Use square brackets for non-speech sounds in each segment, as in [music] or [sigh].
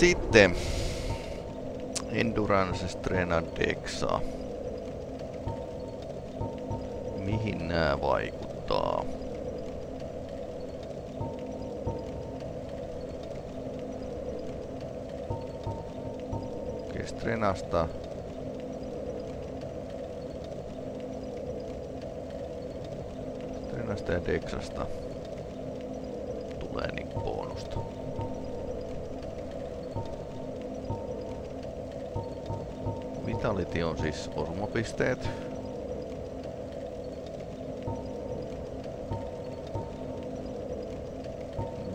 Sitten Endurance Strena Dexa. Mihin nämä vaikuttaa? Okei, Strenasta. Strenasta ja Dexasta tulee niinku bonusta. Vitality on siis osumapisteet.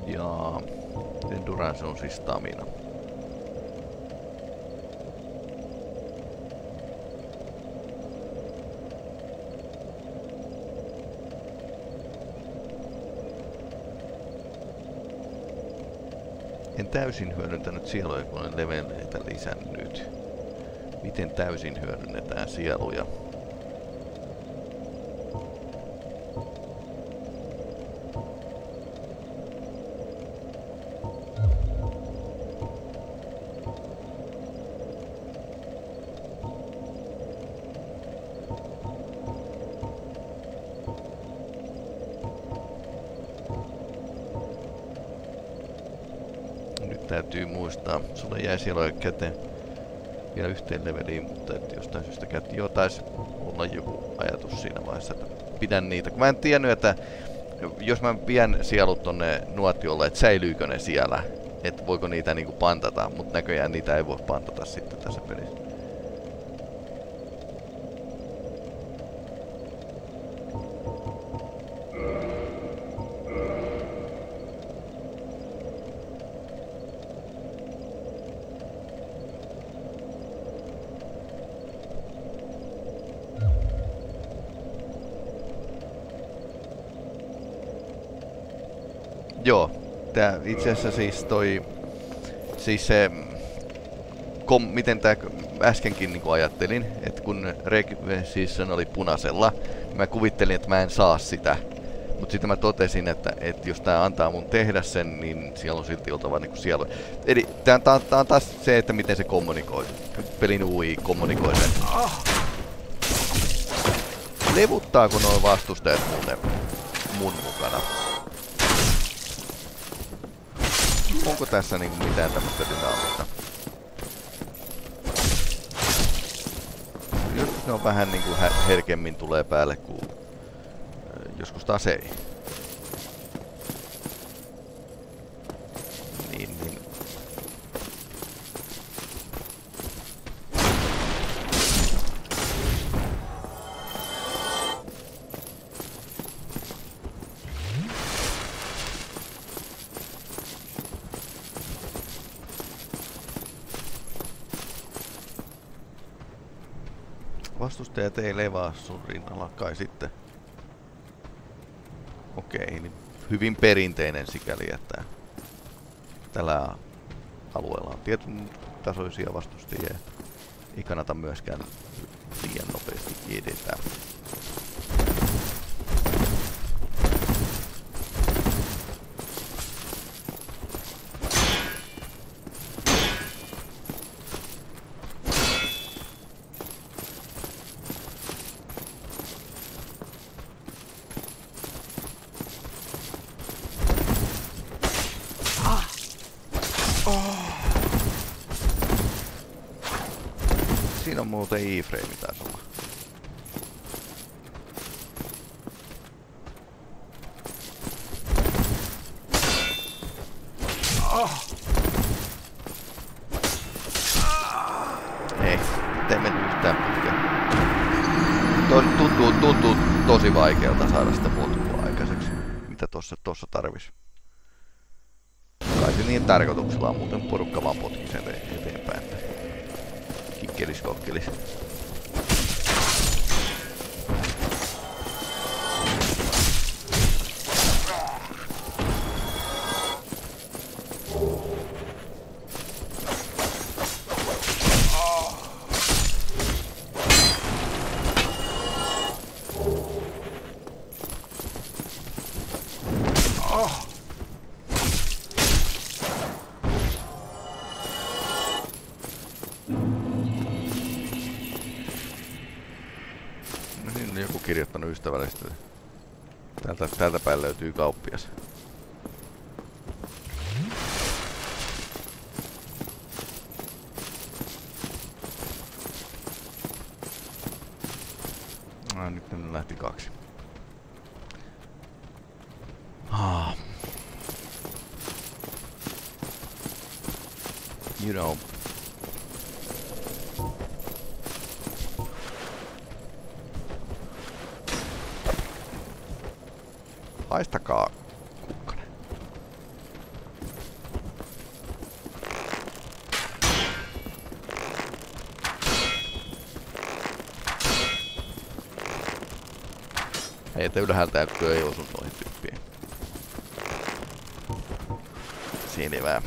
Ja Endurance on siis stamina. En täysin hyödyntänyt sieluja, kun olen leveleitä lisännyt. Miten täysin hyödynnetään sieluja? Täytyy muistaa, sulla jäi sieluja käteen vielä yhteen leveliin, mutta et jostain syystä käytti. Joo, taisi olla joku ajatus siinä vaiheessa, että pidän niitä. Kun mä en tiennyt, että jos mä vien sielut tonne nuotiolle, että säilyykö ne siellä, että voiko niitä niinku pantata, mutta näköjään niitä ei voi pantata sitten tässä pelissä. Tää itse asiassa siis toi, siis se, kom, miten tää äskenkin niinku ajattelin, että kun Requisition oli punaisella, niin mä kuvittelin, että mä en saa sitä. Mutta sitten mä totesin, että, että jos tää antaa mun tehdä sen, niin siellä on silti oltava niinku sielu. Eli tää on taas se, että miten se kommunikoi. Pelin UI kommunikoi sen. Levuttaako nuo vastustajat muuten mun mukana? Onko tässä niinku mitään tämmöstä dynaamista? Joskus ne on vähän niinku herkemmin tulee päälle kuin joskus taas ei. Vastustajat ei levaa sun rinnalla kai sitten. Okei, niin hyvin perinteinen sikäli, että tällä alueella on tietyn tasoisia vastustajia. Ei kannata myöskään liian nopeasti edetä. Päin löytyy kauppias. No, nyt ne lähti kaksi. Ah. You know, Haistakaa, kukkanen. Heitä ylhäältä ei osu noihin tyyppiin. Selvä.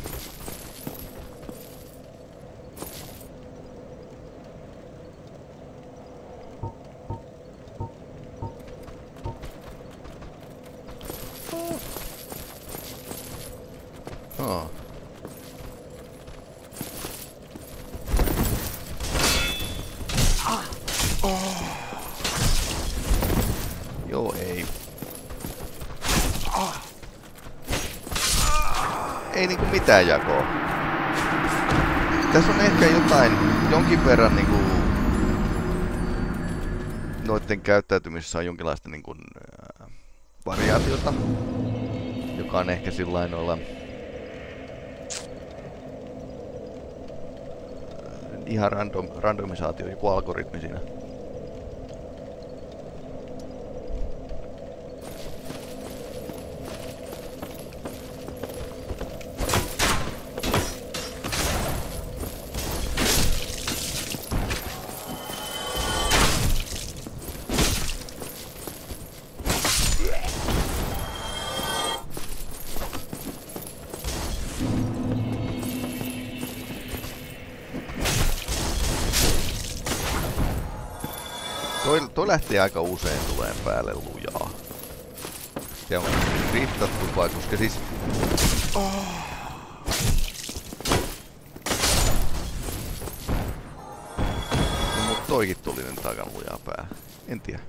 Käyttäytymisessä on jonkinlaista niinku... Äh, variaatiota. Joka on ehkä sillain noilla... Ihan random, randomisaatio, joku algoritmi siinä. Lähti aika usein tuleen päälle lujaa. Se on riittattu vai koska siis... Oh. No, mut toikin tuli nyt aika lujaa päälle. En tiedä.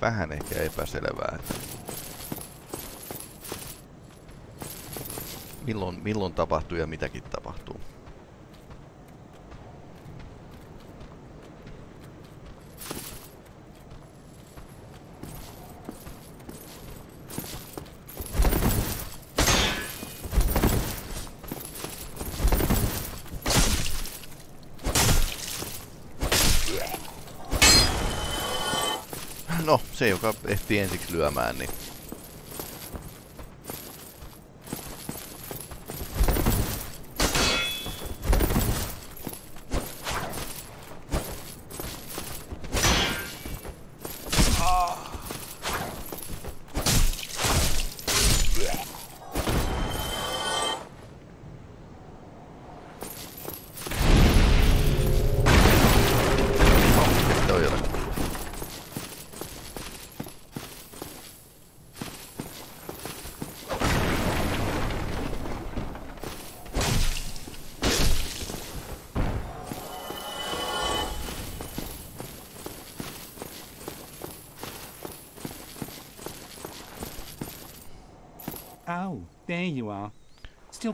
Vähän ehkä epäselvää, milloin, milloin tapahtuu ja mitäkin tapahtuu. No, se joka ehtii ensiksi lyömään, niin...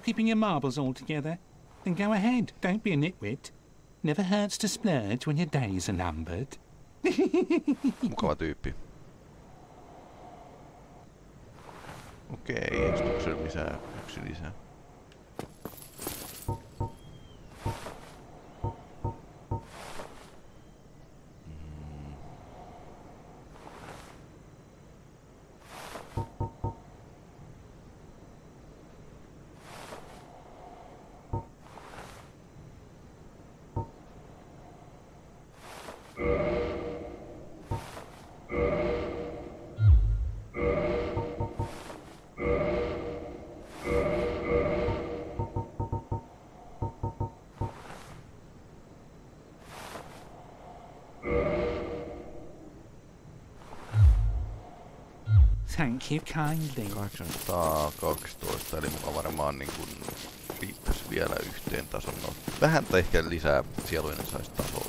keeping your marbles all together? Then go ahead, don't be a nitwit. Never hurts to splurge when your days are numbered. [laughs] Mukava tyyppi. Okei, instruksen lisää. Yksi lisää. You kindly. 812, eli mulla varmaan niin kuin riittäisi vielä yhteen tason. No, vähän tai ehkä lisää sieluinen saisi tasoa.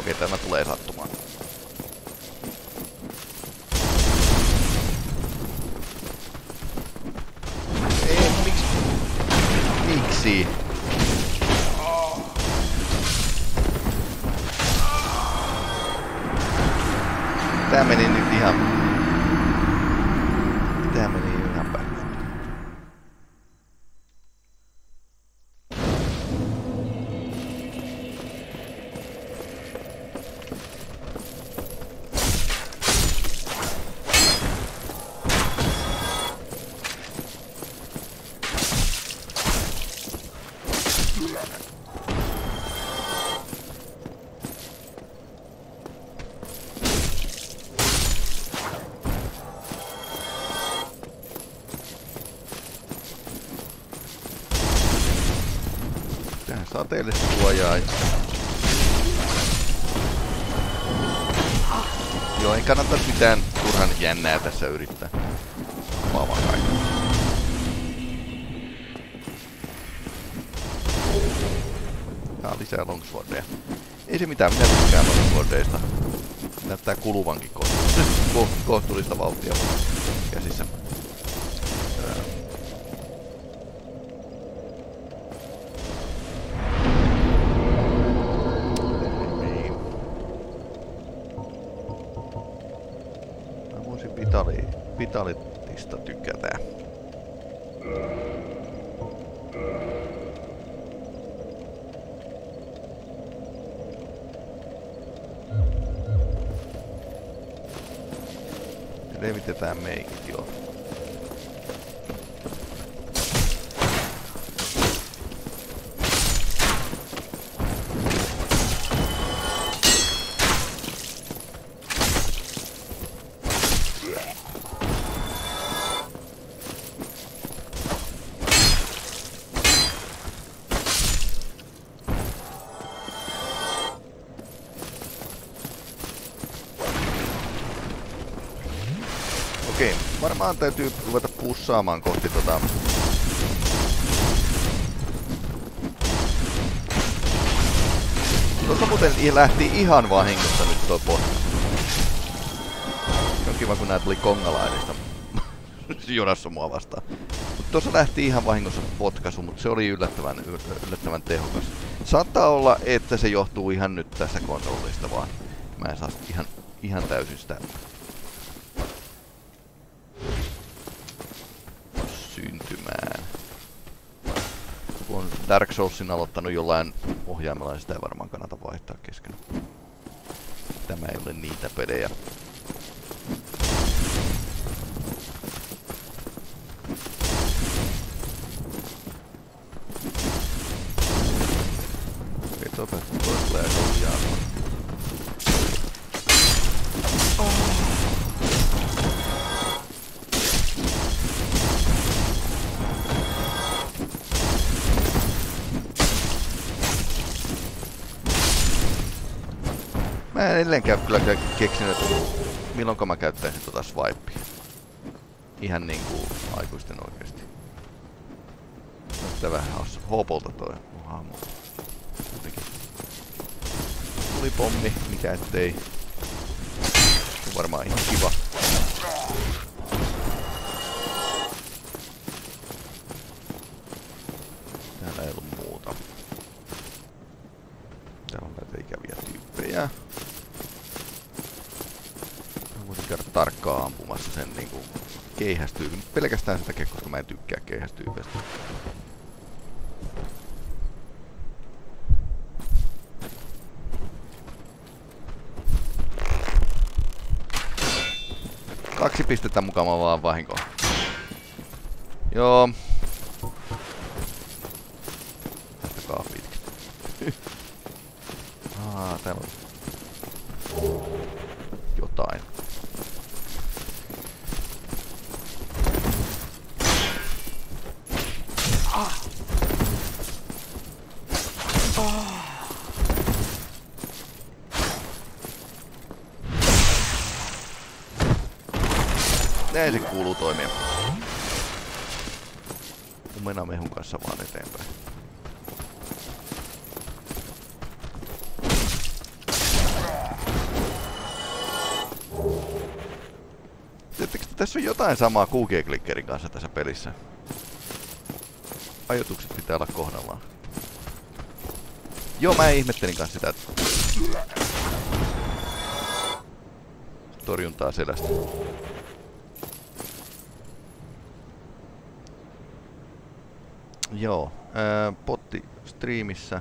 Okei, tämä tulee sattumaan. Ja- Joo, ei kannata mitään turhan jännää tässä yrittää. Vaan kaiken. Tää lisää longswordia. Ei se mitään, minä tykkään longswordeista. Näyttää kuluvankin kohtuullista, [laughs] ko- kohtuullista vauhtia varmaan täytyy ruveta pussaamaan kohti tota... Tuossa muuten lähti ihan vahingossa nyt toi potti. On kiva kun nää tuli kongalaidesta [laughs] junassa mua vastaan. Mut tuossa lähti ihan vahingossa potkaisu, mutta se oli yllättävän, yl- yllättävän tehokas. Saattaa olla, että se johtuu ihan nyt tässä konsolista vaan. Mä en saa ihan, ihan täysin sitä syntymään. Kun on Dark Soulsin aloittanut jollain ohjaimella, niin sitä ei varmaan kannata vaihtaa kesken. Tämä ei ole niitä pelejä. En edelleenkään kyllä ke- keksinyt, että milloinko mä käyttäisin tota swipea. Ihan niinku aikuisten oikeesti. Näyttää vähän. Hopolta toi mun hahmo. Tuli pommi, mikä ettei. Varmaan ihan kiva. Täällä ei ollut muuta. Täällä on näitä ikäviä tyyppejä. Mä voisin käydä tarkkaan ampumassa sen niinku keihästyypin. Pelkästään sen takia, koska mä en tykkää keihästyypeistä. Kaksi pistettä mukava vaan vahinko. Joo. Jotain samaa QG-klikkerin kanssa tässä pelissä. Ajoitukset pitää olla kohdallaan. Joo, mä ihmettelin kanssa sitä, että torjuntaa selästä. Joo, ää, potti striimissä.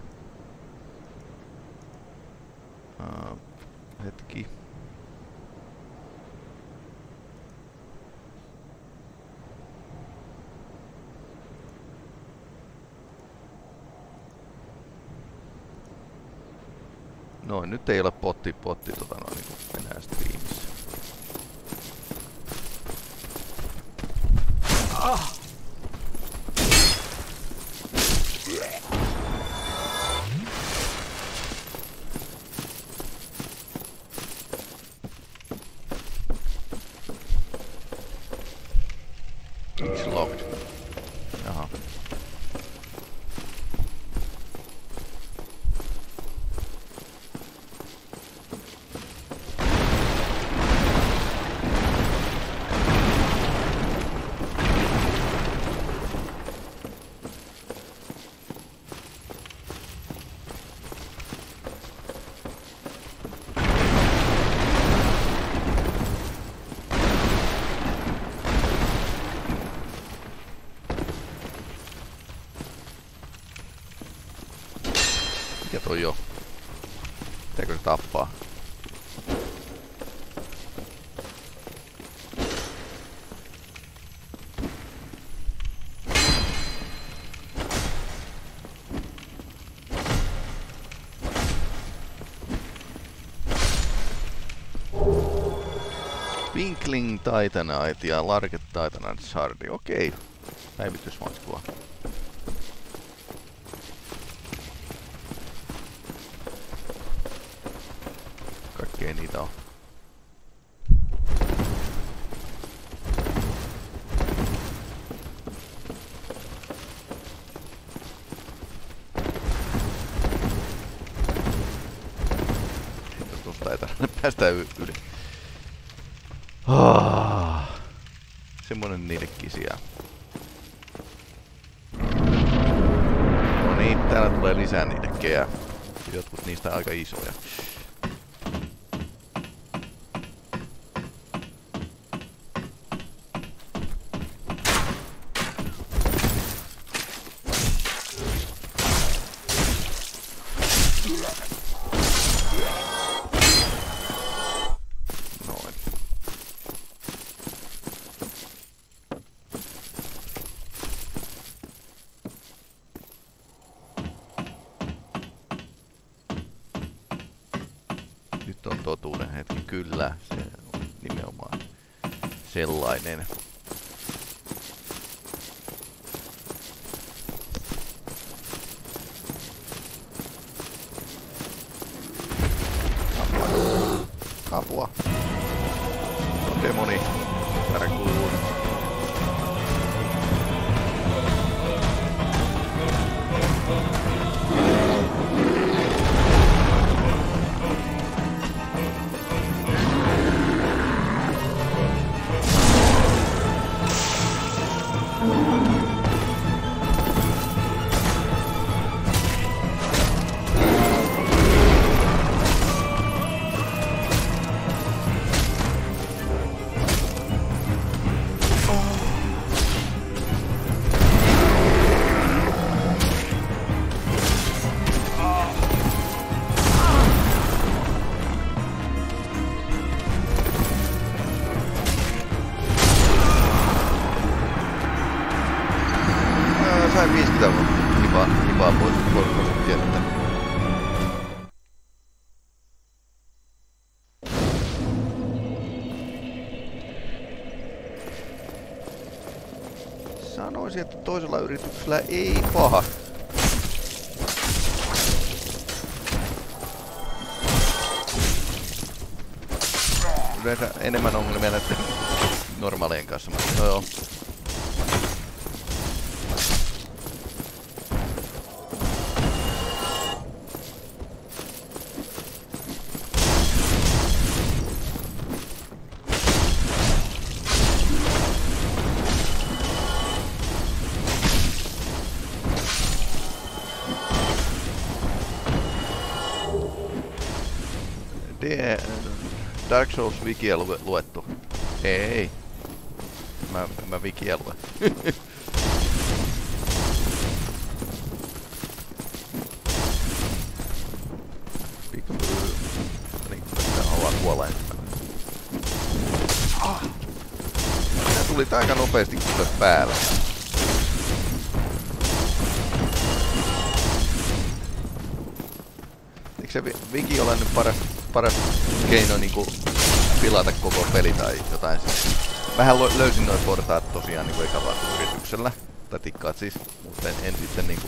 Ää, hetki. Noin, nyt ei ole potti, potti tota noin niin enää striimissä. Ah! Titanite ja Larket Titanite Shardi. Okei. Päivitysmatskua. Kaikkea niitä on. Sellainen. Apua. Apua. On demoni. Toisella yrityksellä ei paha. Yleensä enemmän ongelmia näiden normaalien kanssa. No joo. Souls wikiä lu luettu. Ei. Mä, mä wikiä luen. [laughs] Niin. Tää tuli aika nopeasti kuule päälle. Eikö se Viki ole nyt paras, paras keino niinku pilata koko peli tai jotain. Vähän löysin noin portaat tosiaan niinku ekalla yrityksellä. Tai tikkaat siis, mutta en, en sitten niinku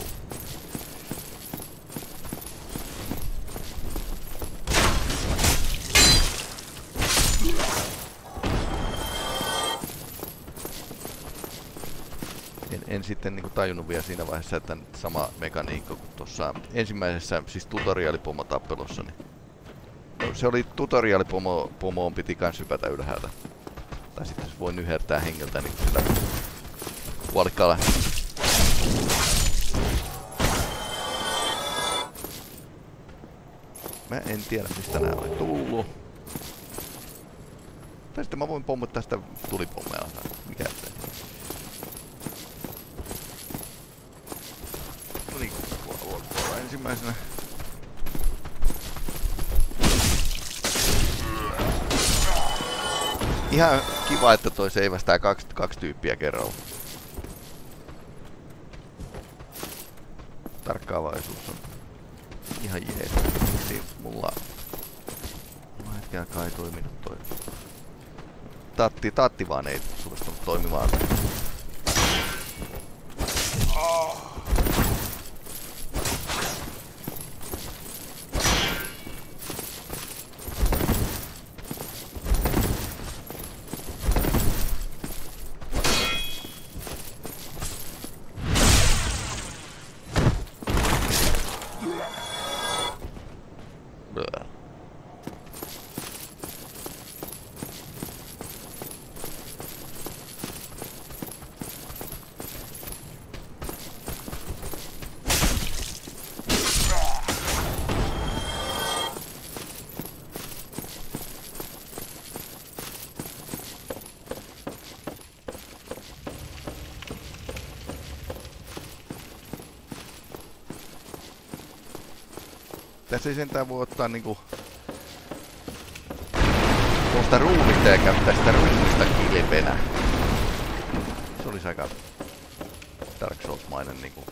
en, en sitten niinku tajunnut vielä siinä vaiheessa, että sama mekaniikka kuin tuossa ensimmäisessä siis tutoriaalipomotappelussa, niin se oli tutoriaalipomo, pomoon piti kans hypätä ylhäältä. Tai sitten voi nyhertää hengeltä niin sillä puolikkaalla. Mä en tiedä mistä nää oli tullut. Tai sitten mä voin pommuttaa sitä tulipommeja. Mikä se? No niin, ensimmäisenä. Ihan kiva, että toi seivästää kaksi, kaksi tyyppiä kerralla. Tarkkaavaisuus on ihan jees. Miksi mulla... Mulla hetkellä kai toiminut toi. Tatti, tatti vaan ei suostunut toimimaan. Ei sentään voi ottaa niinku... Tuosta ruumista ja käyttää sitä ruumista kilpenä. Se olisi aika Dark Souls-mainen niinku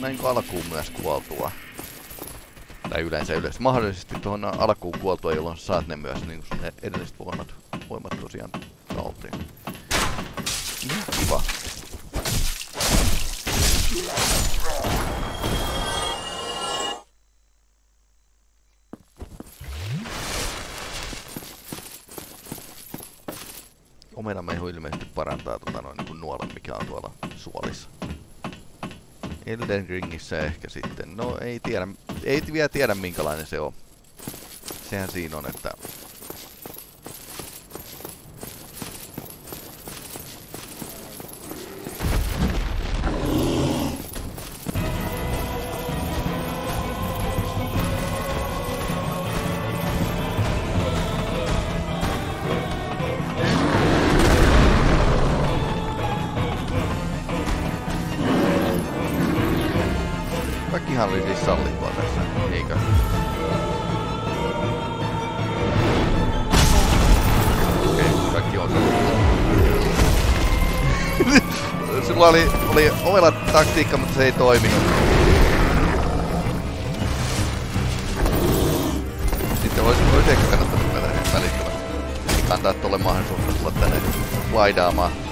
tähän näin alkuun myös kuoltua. Tai yleensä yleensä. Mahdollisesti tuohon alkuun kuoltua, jolloin saat ne myös niin ne edelliset voimat, voimat tosiaan talteen. Ihan kiva. Omenamehu ilmeisesti parantaa tota noin niin nuolen, mikä on tuolla suolissa. Elden Ringissä ehkä sitten. No ei tiedä, ei vielä tiedä minkälainen se on. Sehän siinä on, että se ei toiminut. Sitten olisi ehkä kannattanut mennä välittömästi. Antaa tolle mahdollisuutta tulla tänne laidaamaan.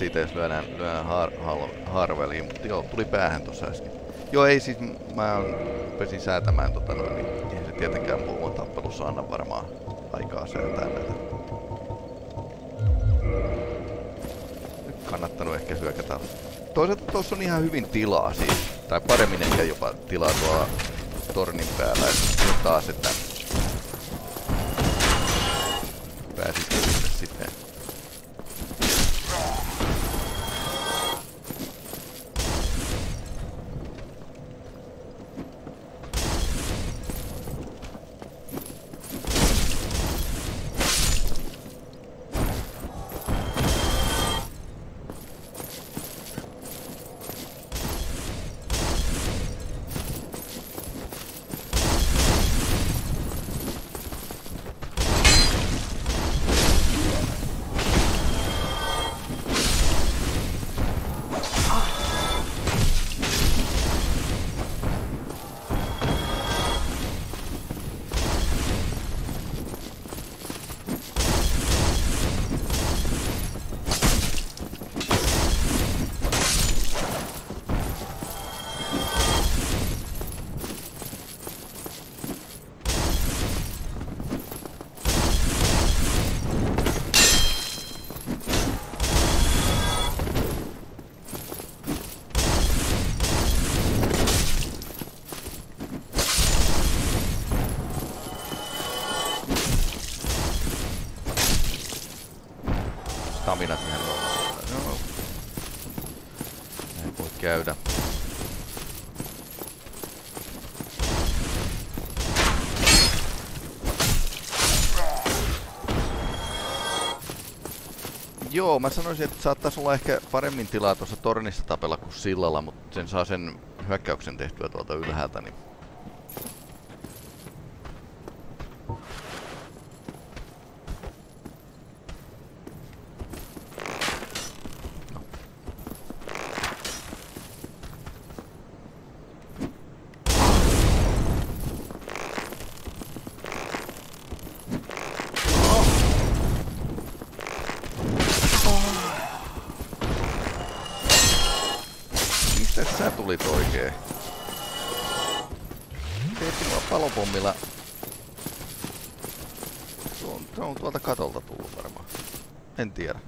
Siitä, jos lyödään, lyödään har, har, harveliin, mutta joo, tuli päähän tuossa äsken. Joo, ei siis, mä pesin säätämään tota noin, niin eihän se tietenkään mulla tappelussa anna varmaan aikaa säätää näitä. kannattanut ehkä hyökätä. Toisaalta tuossa on ihan hyvin tilaa siis. Tai paremmin ehkä jopa tilaa tuolla tornin päällä. Et nyt taas, että pääsisikö sitten. Joo, mä sanoisin, että saattaisi olla ehkä paremmin tilaa tuossa tornissa tapella kuin sillalla, mutta sen saa sen hyökkäyksen tehtyä tuolta ylhäältä, niin Mistä sä tulit oikein? Teetti mua palopommilla. Se on, se on tuolta katolta tullut varmaan. En tiedä.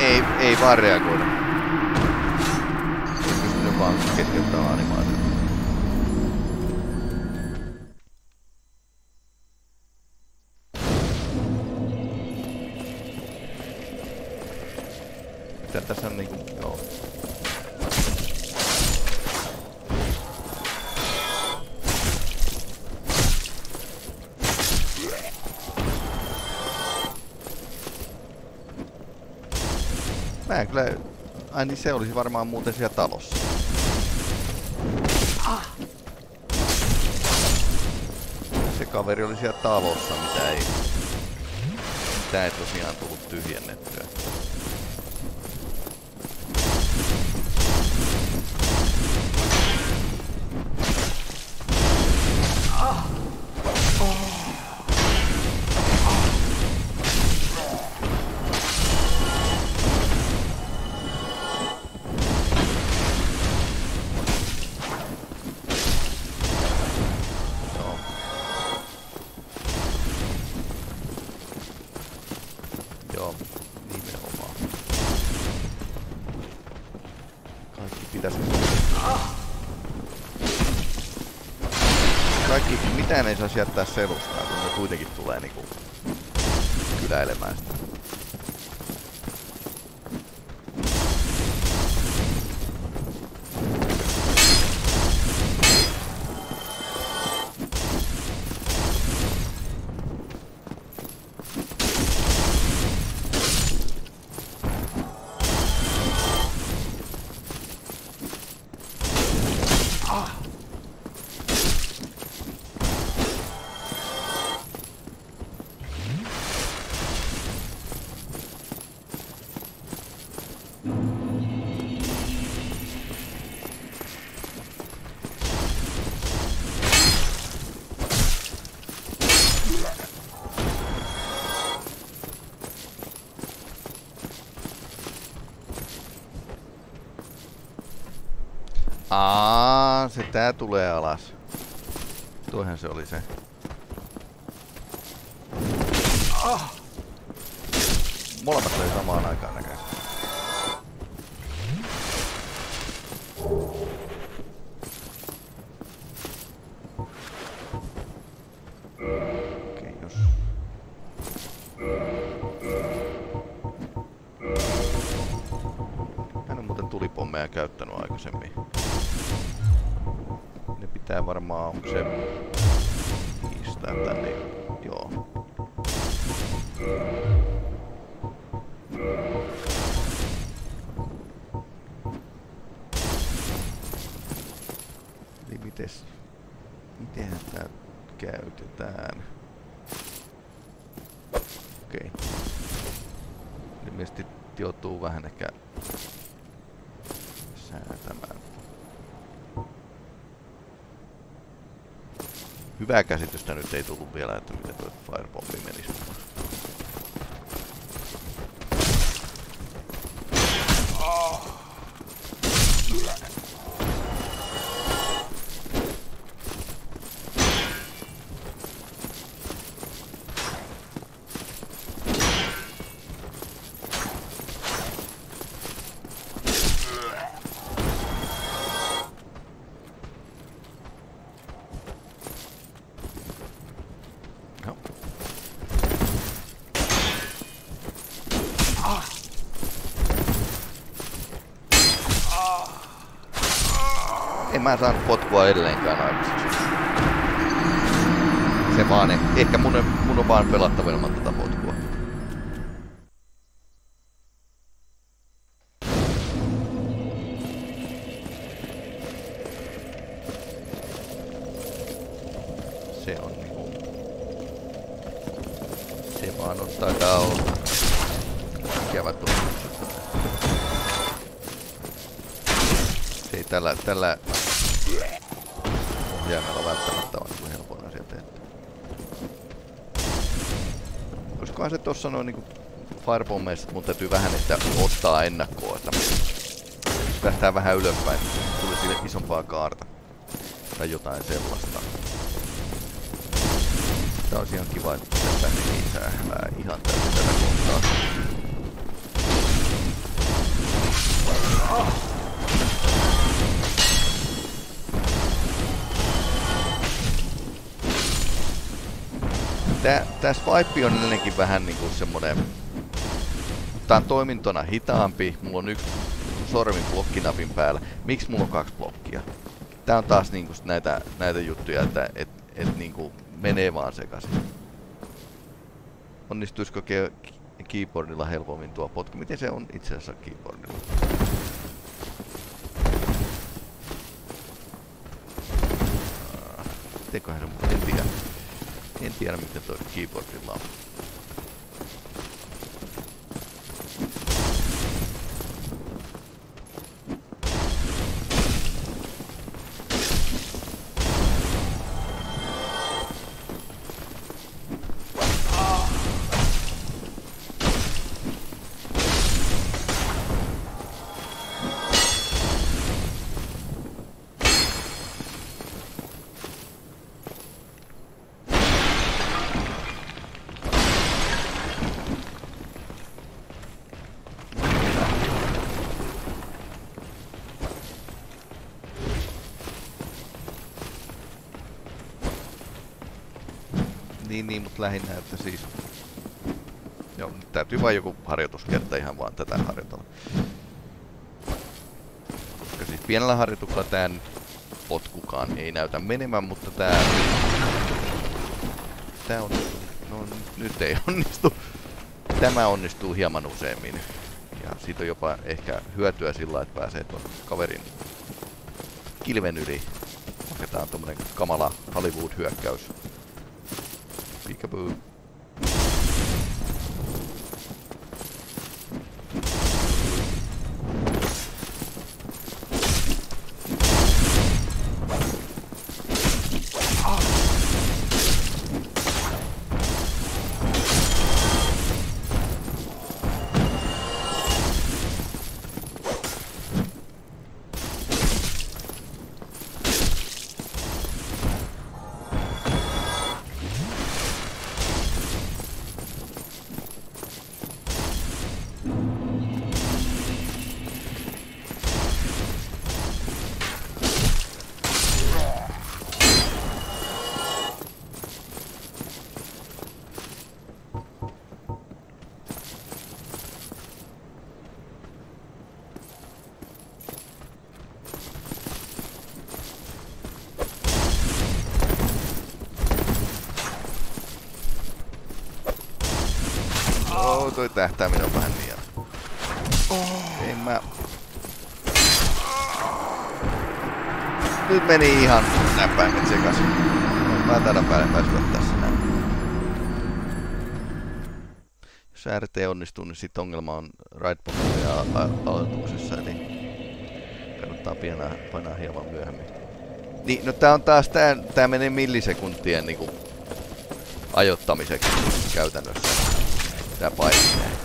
Ei, ei vaan reagoida. Ei pystynyt vaan keskeyttämään animaatiota. Ai niin se olisi varmaan muuten siellä talossa. Se kaveri oli siellä talossa, mitä ei... Mitä ei tosiaan tullut tyhjennettyä. Mitään ei tää tulee alas. Tuohan se oli se. Molemmat löi samaan aikaan näköisesti. Käyttänyt aikaisemmin. Pitää varmaan, onko se piistää tänne? Joo. Hyvää käsitystä nyt ei tullut vielä, että miten tuo firebombi menisi. Joo. En mä saanut potkua edelleenkään aikaiseksi. Se vaan, eh- ehkä mun, mun on vaan pelattava ilman Tossa noin niinku firebombeissa, että mun täytyy vähän että ottaa ennakkoa, että jos lähtää vähän ylöspäin, tuli sille isompaa kaarta. Tai jotain sellaista. Tää olisi ihan kiva, että tästä sählää ihan täysin tätä kohtaa. Tää, tää swipe on edelleenkin vähän niinku semmonen... Tää on toimintona hitaampi, mulla on yksi sormi blokkinapin päällä. Miksi mulla on kaksi blokkia? Tää on taas niinku näitä, näitä juttuja, että et, et niinku menee vaan sekaisin. Onnistuisiko ke- keyboardilla helpommin tuo potku? Miten se on itse asiassa keyboardilla? Tekohän se mun en tiedä. En tiedä miten toi keyboardilla on. Lähinnä, että siis... Joo, nyt täytyy vain joku harjoituskerta ihan vaan tätä harjoitella. Koska siis pienellä harjoituksella tää potkukaan ei näytä menemään, mutta tää... Tää on... No nyt ei [laughs] onnistu. Tämä onnistuu hieman useammin. Ja siitä on jopa ehkä hyötyä sillä, että pääsee tuon kaverin kilven yli. Vaikka tää on tommonen kamala Hollywood-hyökkäys. Peekaboo. Oh, toi tähtääminen on vähän liian. Oh. En mä... Nyt meni ihan näppäimet sekaisin. Mä taidan päälle pääsyä tässä näin. Jos RT onnistuu, niin sit ongelma on Rightboxissa ja aloituksessa, eli kannattaa painaa, painaa hieman myöhemmin. Niin, no tää on taas, tää, tää menee millisekuntien niinku ajoittamiseksi käytännössä tää painiminen.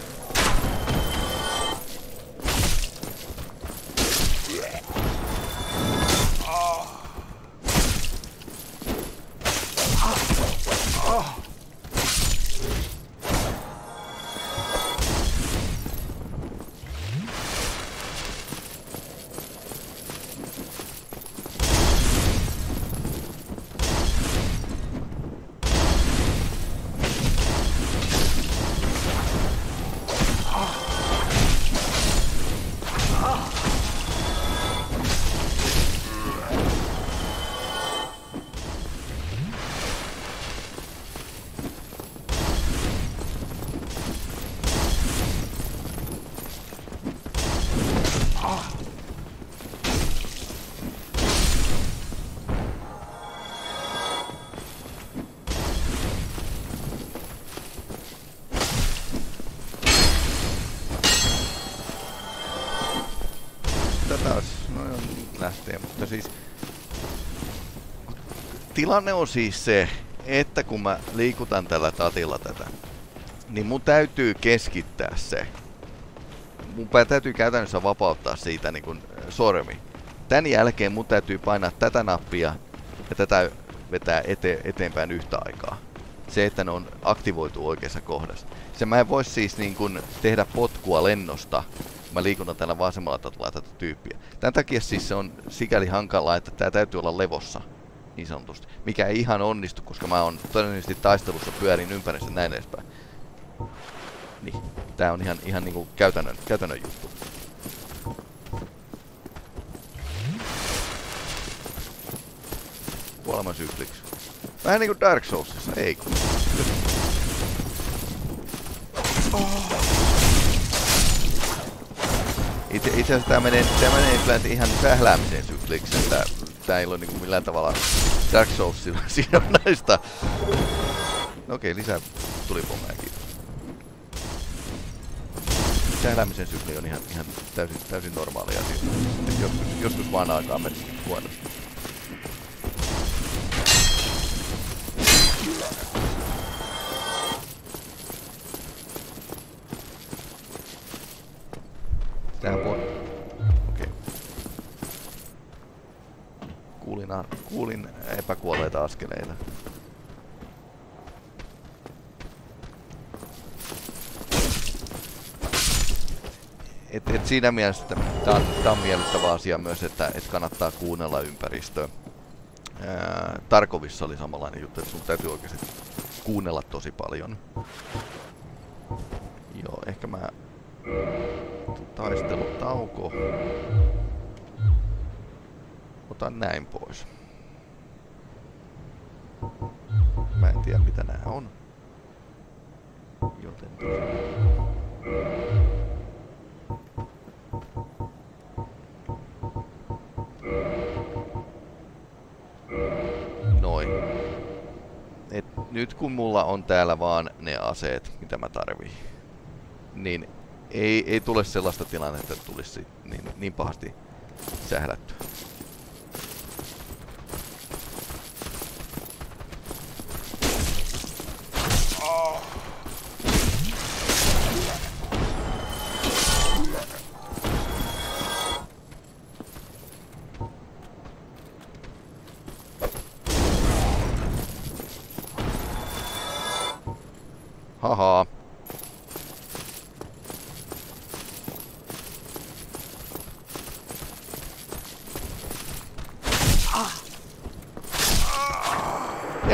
Tilanne on siis se, että kun mä liikutan tällä tatilla tätä, niin mun täytyy keskittää se. Mun täytyy käytännössä vapauttaa siitä niin kun sormi. Tän jälkeen mun täytyy painaa tätä nappia ja tätä vetää ete eteenpäin yhtä aikaa. Se, että ne on aktivoitu oikeassa kohdassa. Se mä en voi siis niin kun tehdä potkua lennosta mä liikutan tällä vasemmalla tatilla tätä tyyppiä. Tän takia siis se on sikäli hankalaa, että tää täytyy olla levossa, niin sanotusti. Mikä ei ihan onnistu, koska mä oon todennäköisesti taistelussa pyörin ympärissä näin edespäin. Niin, tää on ihan, ihan niinku käytännön, käytännön juttu. Kuolemansykliksi. Vähän niinku Dark Soulsissa, ei kun. Itse, asiassa tää menee, tää menee ihan sähläämisen sykliksi, että tää ei ole niinku millään tavalla Dark Soulsilla sidonnaista. No okei, lisää tulipommeja, kiitos. Sähläämisen sykli on ihan, ihan täysin, täysin normaali asia. Sitten joskus, joskus vaan alkaa mennä huonosti. Epäkuolleita askeleita. Et, et siinä mielessä tämä on, tää on miellyttävä asia myös, että et kannattaa kuunnella ympäristöä. Tarkovissa oli samanlainen juttu, että sun täytyy oikeasti kuunnella tosi paljon. Joo, ehkä mä... Taistelutauko. Otan näin pois. Mä en tiedä mitä nää on. Joten Noin. Et nyt kun mulla on täällä vaan ne aseet, mitä mä tarviin, niin ei, ei tule sellaista tilannetta, että tulisi niin, niin pahasti sählättyä.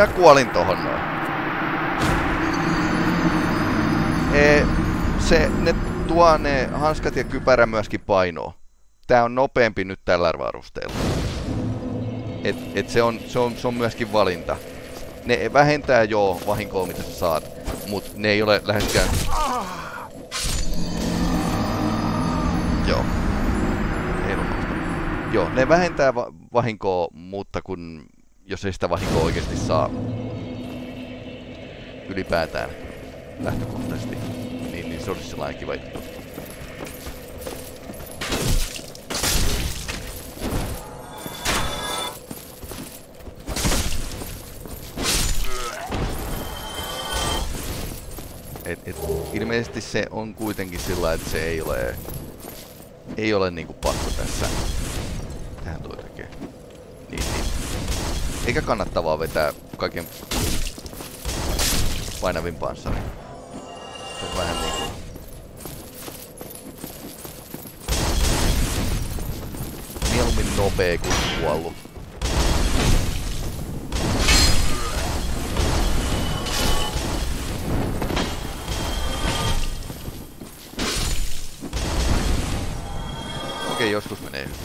Ja kuolin tohon noin. E, se, ne tuo ne hanskat ja kypärä myöskin painoa. Tää on nopeampi nyt tällä varusteella. Et, et se, on, se, on, se on myöskin valinta. Ne vähentää jo vahinkoa, mitä sä saat, mut ne ei ole läheskään... Joo. Ei. Joo, ne vähentää va- vahinkoa, mutta kun jos ei sitä vahinkoa oikeasti saa ylipäätään lähtökohtaisesti, niin, niin se olisi sellainen kiva juttu. Et, et, ilmeisesti se on kuitenkin sillä että se ei ole, ei ole niinku pakko tässä Eikä kannattavaa vetää kaiken painavin panssari. Se on vähän niinku... Mieluummin nopee kuin kuollut. Okei, joskus menee hyvin.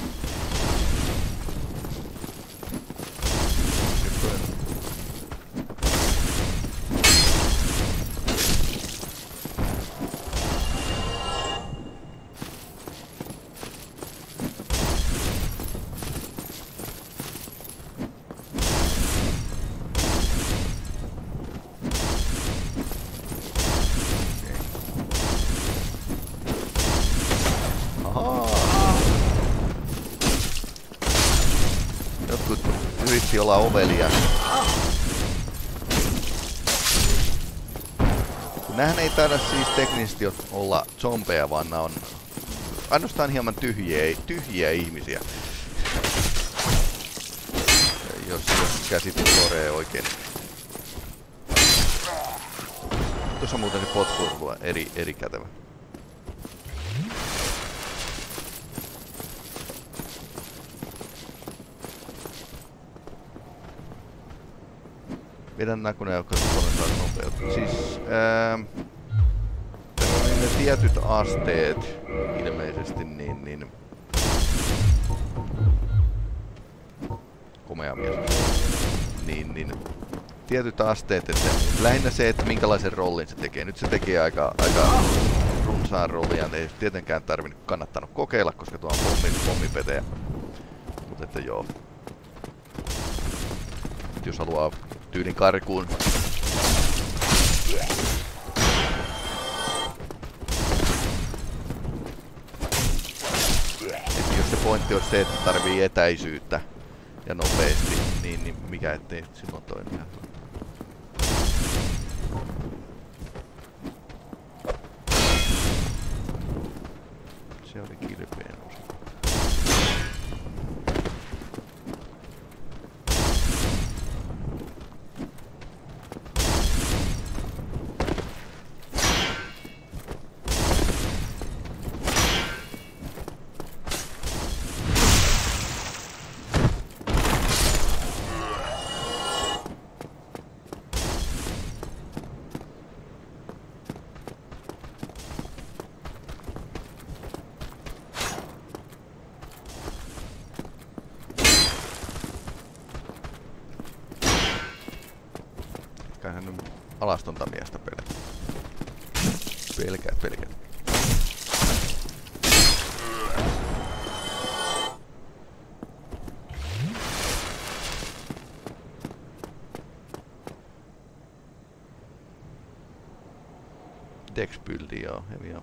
Olla ovelia. Kun Nämähän ei taida siis teknisesti olla zombeja, vaan nämä on ainoastaan hieman tyhjiä, tyhjiä ihmisiä. Jos, jos käsitin Lorea oikein. Tuossa muuten se potkuilu eri, eri kätevä. Vedän nää kun ne kolme saa nopeutta. Siis ää, tässä on ne tietyt asteet ilmeisesti niin niin komea mies. Niin niin tietyt asteet, että lähinnä se, että minkälaisen rollin se tekee. Nyt se tekee aika, aika runsaan roolia, ei tietenkään tarvinnut kannattanut kokeilla, koska tuo on pommi, pommipeteä. Mutta että joo. Jos haluaa tyylin karkuun. Et jos se pointti on se, että tarvii etäisyyttä ja nopeasti, niin, niin mikä ettei silloin toimia. Se oli kilpeen osa. Nyt alastonta miestä pelkää. Pelkää, pelkää. Dex-bildi, joo, eli joo.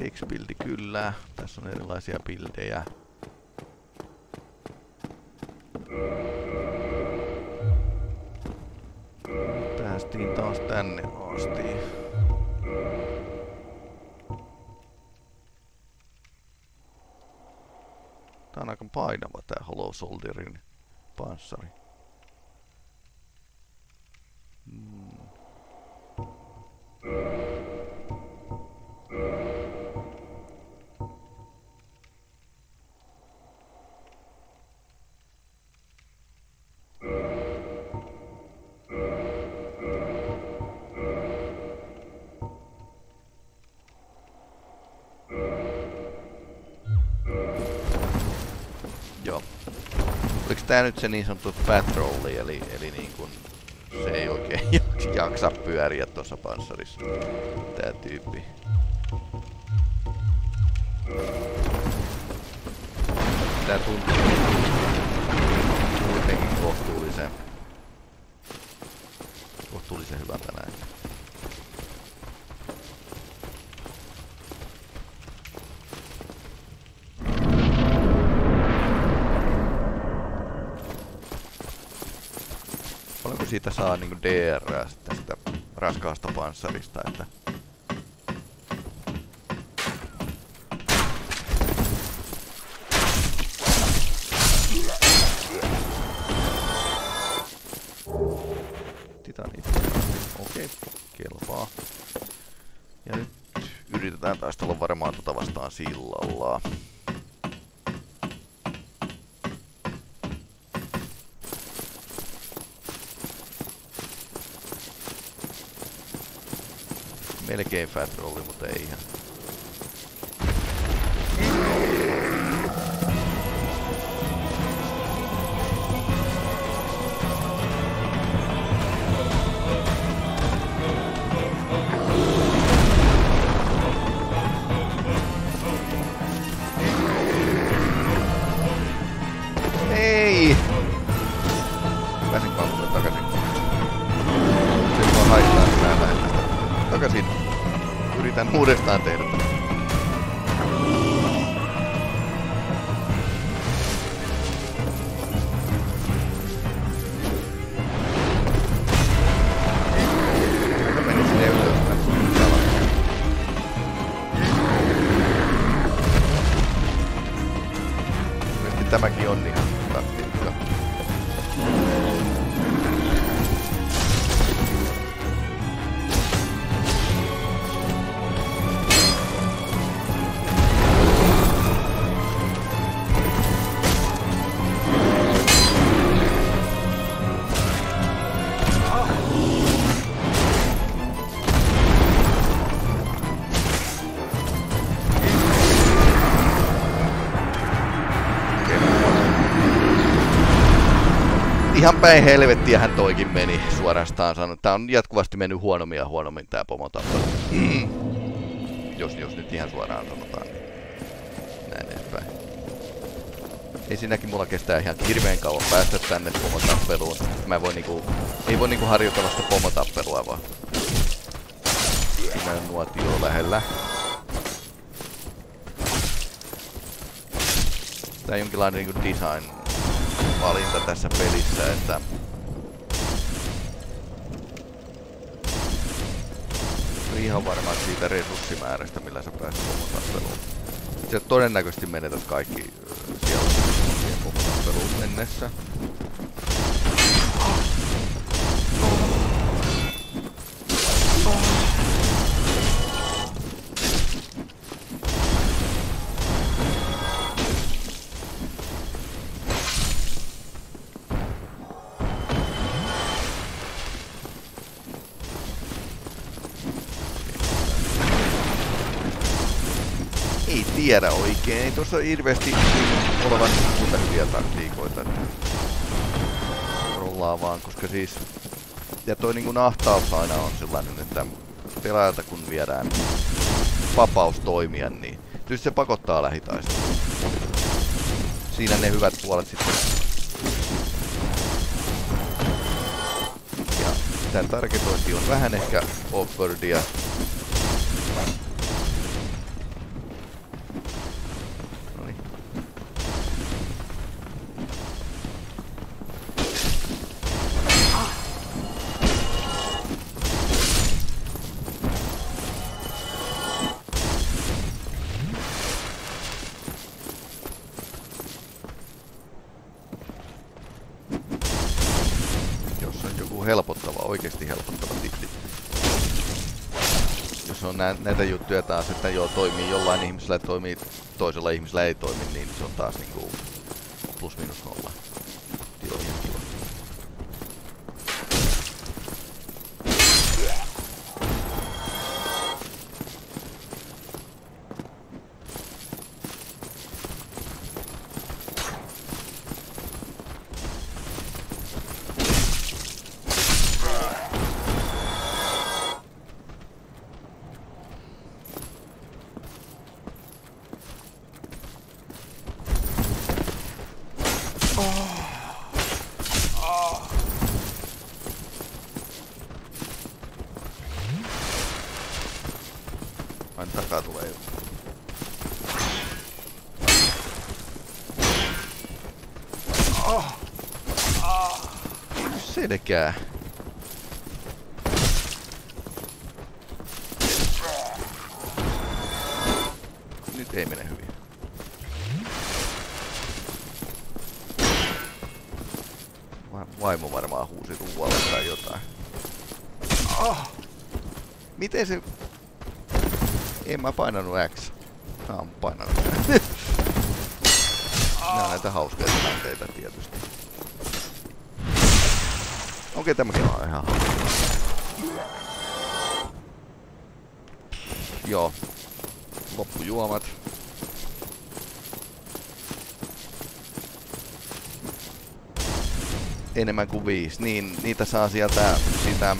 Dex-bildi kyllä. Tässä on erilaisia bildejä. Soldierin panssari. Tää nyt se niin sanottu patrolli, eli, eli niin kun se ei oikein [laughs] jaksa pyöriä tuossa panssarissa, tää tyyppi. Tää tuntuu kuitenkin kohtuullisen, kohtuullisen hyvältä näin. Siitä saa niinku DR tästä raskaasta panssarista, että Titanit. Okei, kelpaa. Ja nyt yritetään taistella varmaan tota vastaan sillalla. Melkein fat rolli, mutta ei ihan. Ihan päin helvettiä hän toikin meni suorastaan sanonut. Tää on jatkuvasti mennyt huonommin ja huonommin tää pomotappelu. [clears throat] jos, jos nyt ihan suoraan sanotaan, niin näin edespäin. Ensinnäkin mulla kestää ihan hirveän kauan päästä tänne pomotappeluun. Mä voin niinku, ei voi niinku harjoitella sitä pomotappelua vaan. Siinä on nuotio lähellä. Tää on jonkinlainen niinku design valinta tässä pelissä, että ihan varma siitä resurssimäärästä, millä sä pääset pomotappeluun. Sä todennäköisesti menetät kaikki siellä pomotappeluun mennessä. Tiedä oikein. Ei tuossa hirveästi olevan muuta hyviä taktiikoita. Rollaa vaan, koska siis... Ja toi niin ahtaus aina on sellainen, että pelaajalta kun viedään vapaus toimia, niin tietysti se pakottaa lähitaistelua. Siinä ne hyvät puolet sitten. Ja tämä targetointi on vähän ehkä awkwardia näitä juttuja taas, että joo toimii jollain ihmisellä, toimii toisella ihmisellä ei toimi, niin se on taas niinku plus minus nolla. Selkää. Nyt ei mene hyvin. Vaimo varmaan huusi ruualle tai jotain. Oh. Miten se... En mä painanut X. Mä oon painanut. Nää on näitä hauskoja tilanteita tietysti. Okei, tämäkin on ihan Joo. Loppujuomat. Enemmän kuin viisi. Niin, niitä saa sieltä siitä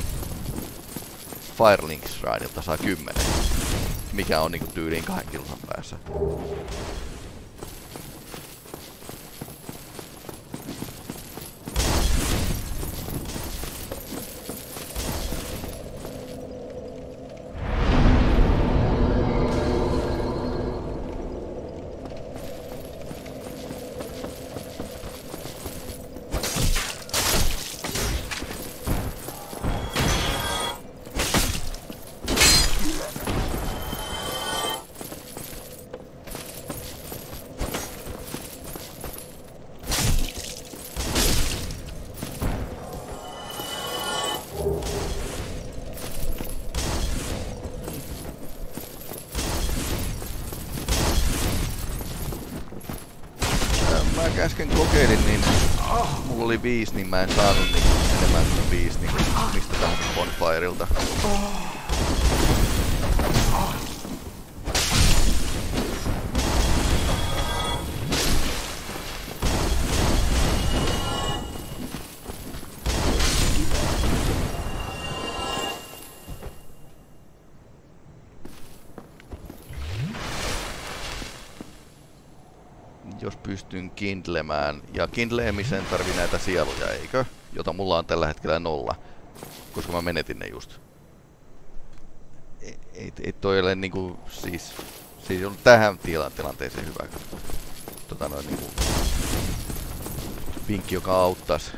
Firelinks Rideilta saa kymmenen. Mikä on niinku tyyliin kahden kilsan päässä. 5, niin mä en saanut kindlemään. Ja kindleemiseen tarvii näitä sieluja, eikö? Jota mulla on tällä hetkellä nolla. Koska mä menetin ne just. Ei, ei, ei toi ole niinku siis... Siis on tähän tila tilanteeseen hyvä. tota noin niinku vinkki, joka auttaisi.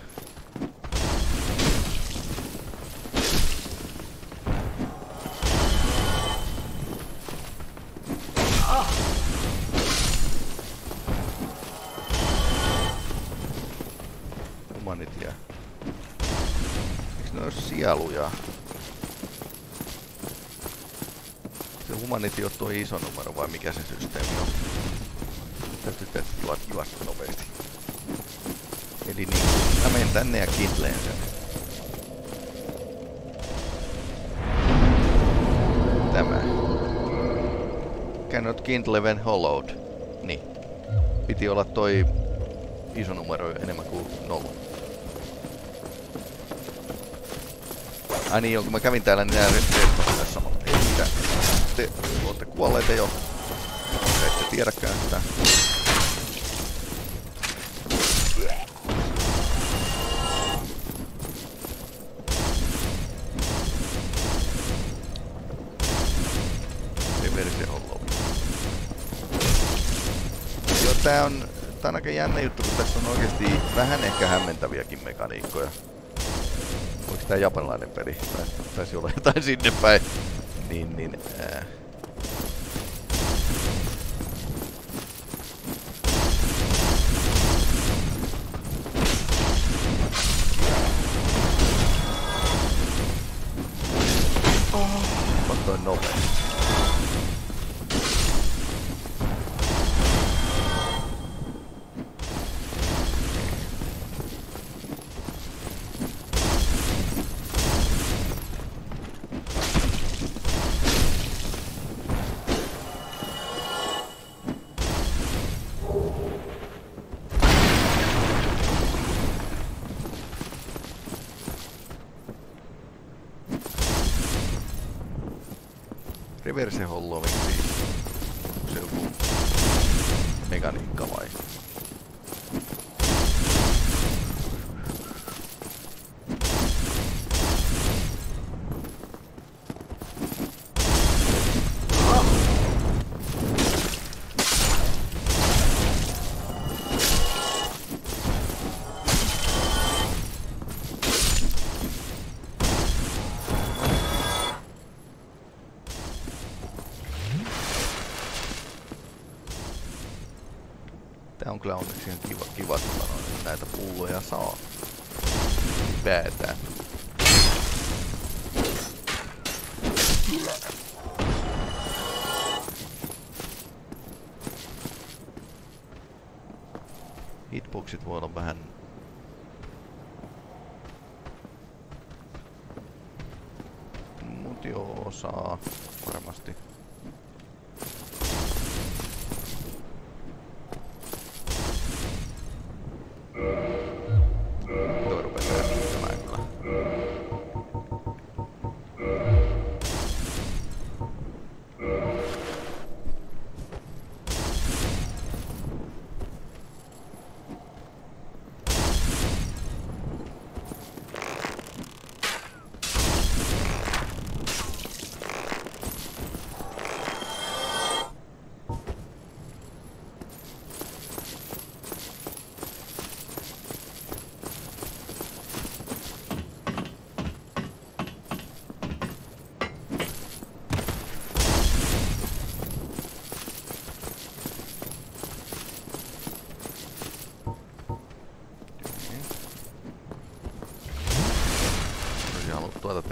Tänne ja kindleen sen. Tämä. Cannot kindle when hollowed. Niin. Piti olla toi iso numero enemmän kuin nolla. Ai niin, kun mä kävin täällä, niin nää respawn samalla. Ei mitään. Te olette kuolleita jo. Te ette tiedäkään sitä. Tää on, tää on aika jännä juttu, kun tässä on oikeesti vähän ehkä hämmentäviäkin mekaniikkoja. Oliko tää japanilainen peli? Tai taisi olla jotain sinne päin. Niin, niin. Ää.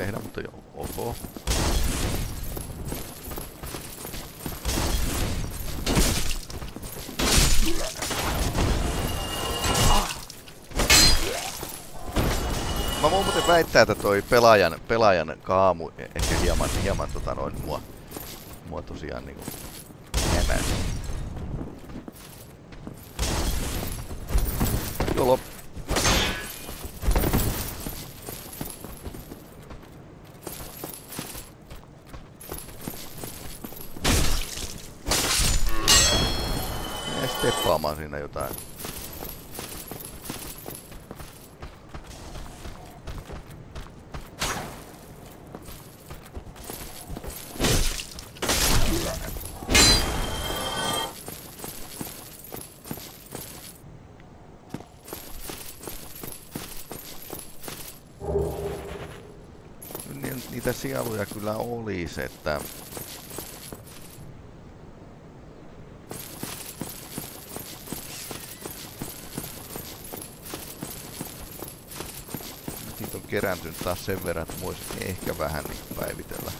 Tehdä, mutta joo, ok. Mä voin muuten väittää, että toi pelaajan, pelaajan kaamu ehkä hieman, hieman tota noin mua, mua tosiaan niinku hämäsi. Jolo. Ja steppaamaan siinä jotain. niitä sieluja kyllä olisi, että... Niitä on kerääntynyt taas sen verran, että voisi ehkä vähän niin päivitellä.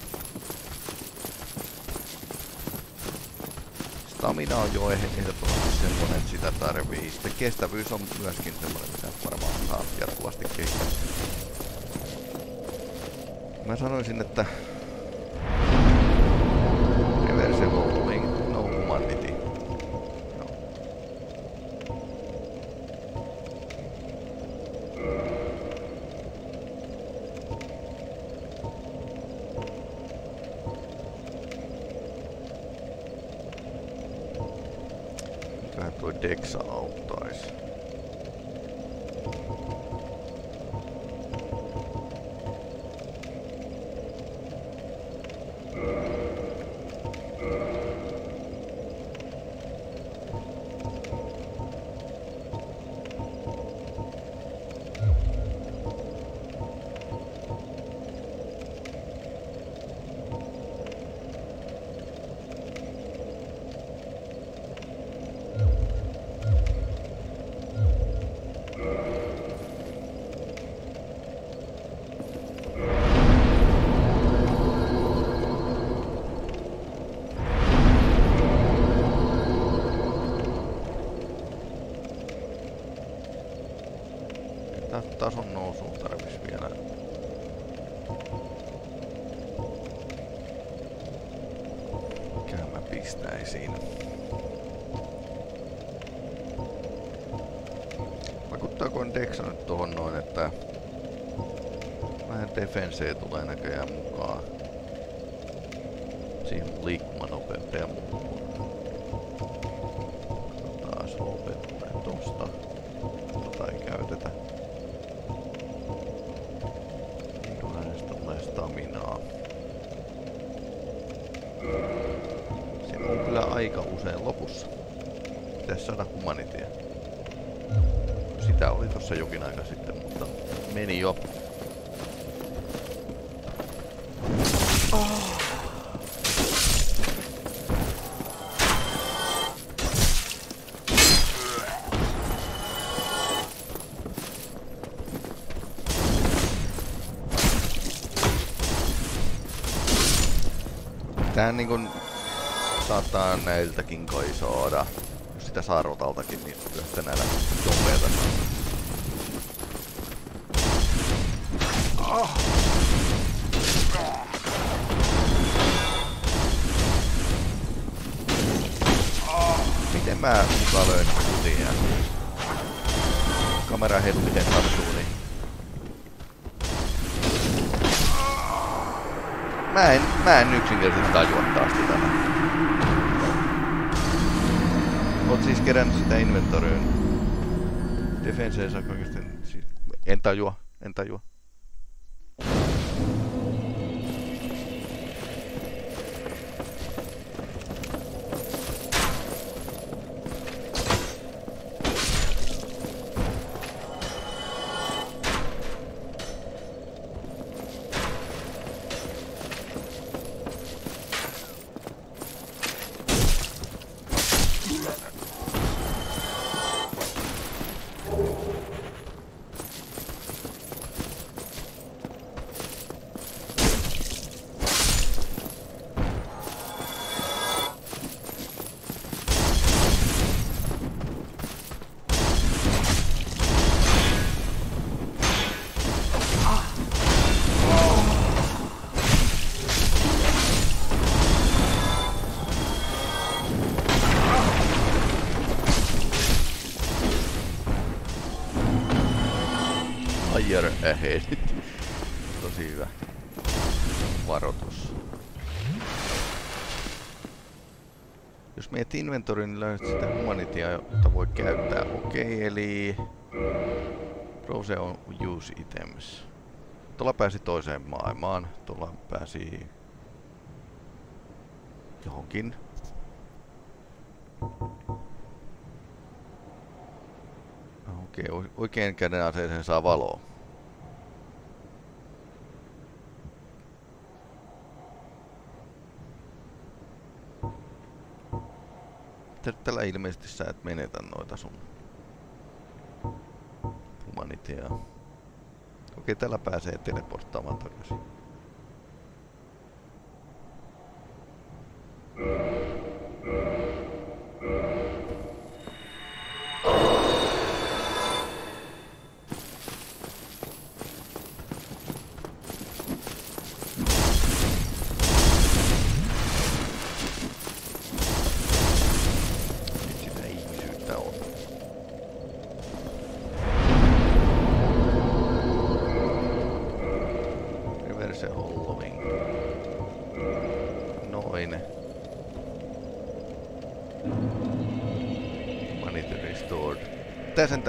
Stamina on jo ehdottomasti semmonen, että sitä tarvii. Sitten kestävyys on myöskin semmonen, mitä varmaan saa jatkuvasti kehittää. Mä sanoisin, että Mikähän mä pistäisin? Vakuuttaako Dexa nyt tohon noin, että vähän defensee tulee näköjään mukaan. Pitäis saada humanitia. Sitä oli tossa jokin aika sitten, mutta meni jo. Tää niin kun saattaa näiltäkin kai saada. Sitä sarvotaltakin, niin sitä näillä jompeilta saa. Miten mä mukaan löin kutia? Kamera heilu miten sattuu, niin... Mä en, mä en yksinkertaisesti tajua taas tätä. Oot siis kerännyt sitä inventoryin. Defense ei saa oikeesti... Siis, en tajua, en tajua. Ahead. Tosi hyvä varoitus. Jos meet inventoriin, niin löydät sitä humanitia, jota voi käyttää. Okei, okay, eli... Browse on use items. Tuolla pääsi toiseen maailmaan. Tuolla pääsi... Johonkin. Okei, okay, oikein käden aseeseen saa valoa. Tällä ilmeisesti sä et menetä noita sun humaniteaa. Okei, tällä pääsee teleporttaamaan takaisin.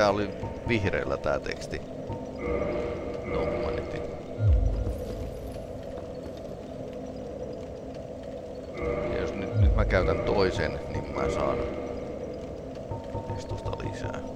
Tää oli vihreällä tää teksti? No. Ja jos nyt, nyt mä käytän toisen, niin mä saan testusta lisää.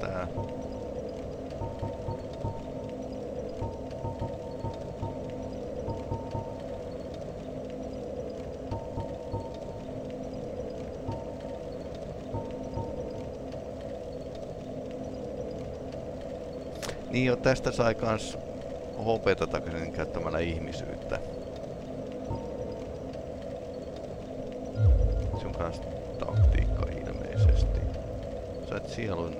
Säästää. Niin jo tästä sai kans HPtä takaisin käyttämällä ihmisyyttä. Se on kans taktiikka ilmeisesti. Sait sielun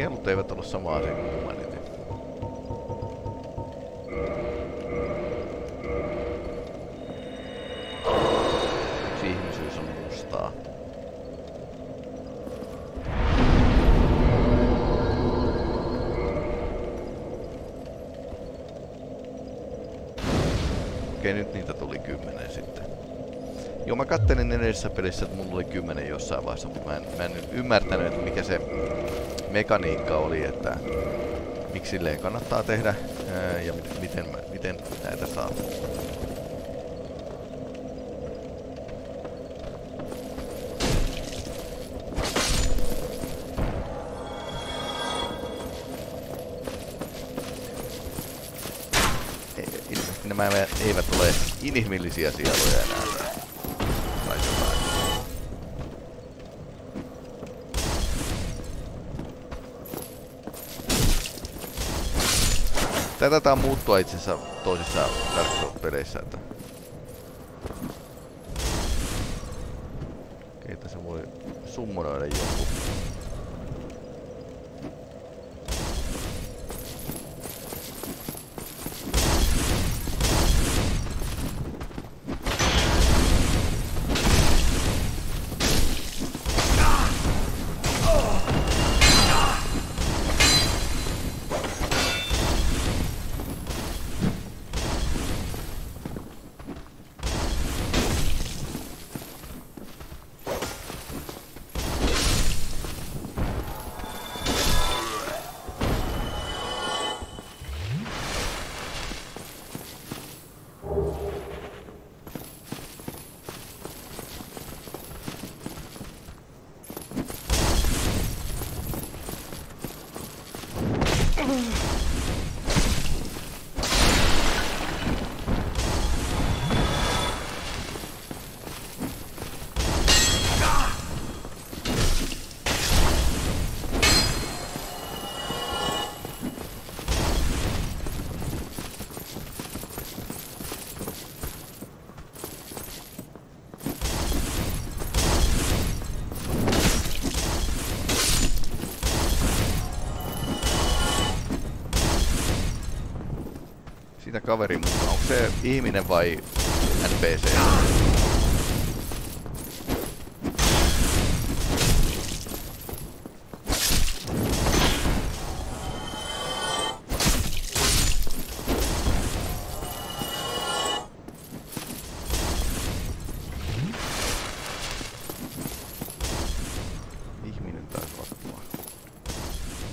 Sielut eivät ollut sama asia Mä kattelin edellisessä pelissä, että mulla oli kymmenen jossain vaiheessa, mutta mä en, mä en ymmärtänyt, että mikä se mekaniikka oli, että miksi silleen kannattaa tehdä ja miten, miten näitä saa. nämä eivät ole inhimillisiä sieluja enää. Tätä taitaa muuttua itse asiassa toisissa Dark peleissä että... Okei, tässä voi summonoida joku. sitä kaveri mukaan? Onko se ihminen vai NPC?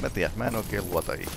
Mä mä en oikein luota ihmisiä.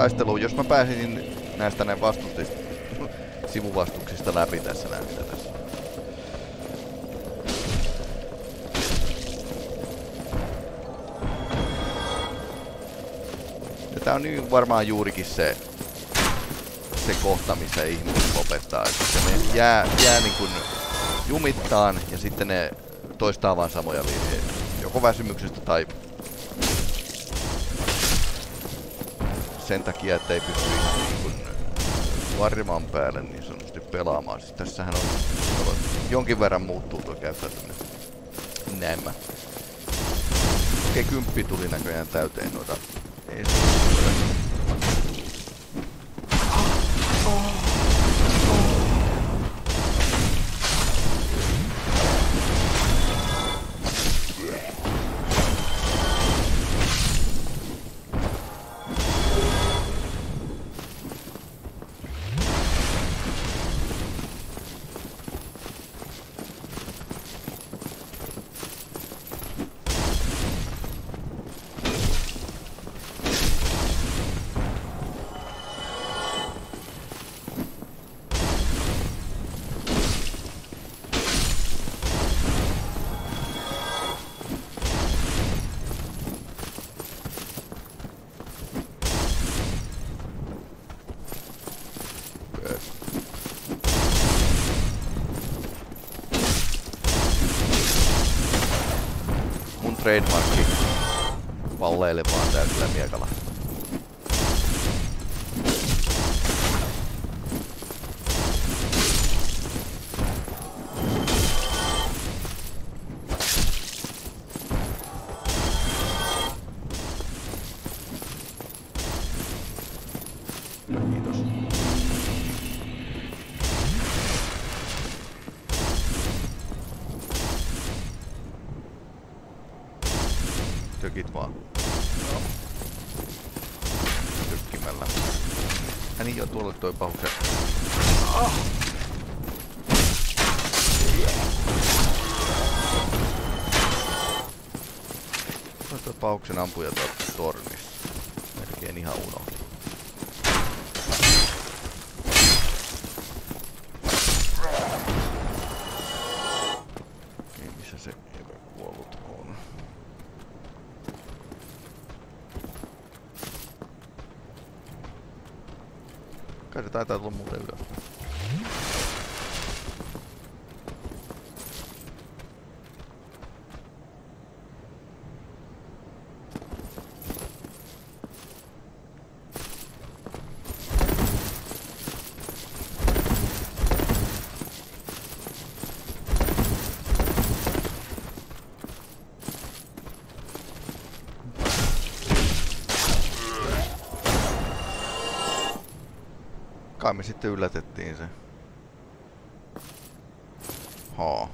Lopputaisteluun, jos mä pääsisin näistä näin vastustajista, sivuvastuksista läpi tässä näin, tässä. Ja tää on niin varmaan juurikin se, se kohta, missä ihmiset lopettaa. Että ne jää, jää niin kuin jumittaan ja sitten ne toistaa vaan samoja virheitä. Joko väsymyksestä tai sen takia, että ei pysty niin kuin varman päälle niin sanotusti pelaamaan. Siis tässähän on jonkin verran muuttuu tuo käyttäytyminen. Näemmä. Okei, kymppi tuli näköjään täyteen noita. Ei valleille vaan Kai se taitaa tulla muuten ylös. Kai me sitten yllätettiin se. Haa.